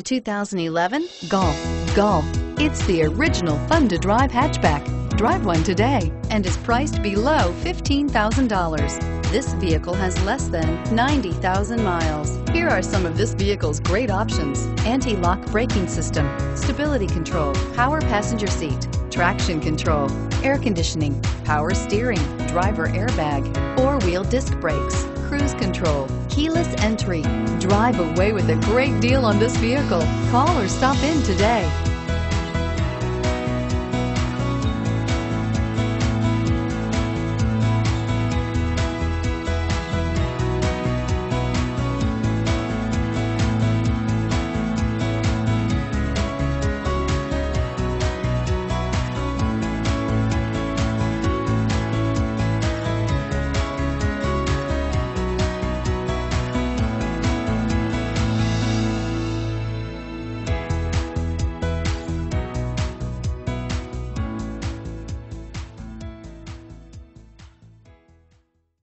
The 2011 Golf. Golf. It's the original fun to drive hatchback. Drive one today and is priced below $15,000. This vehicle has less than 90,000 miles. Here are some of this vehicle's great options. Anti-lock braking system, stability control, power passenger seat, traction control, air conditioning, power steering, driver airbag, four-wheel disc brakes, cruise control, keyless entry. Drive away with a great deal on this vehicle. Call or stop in today.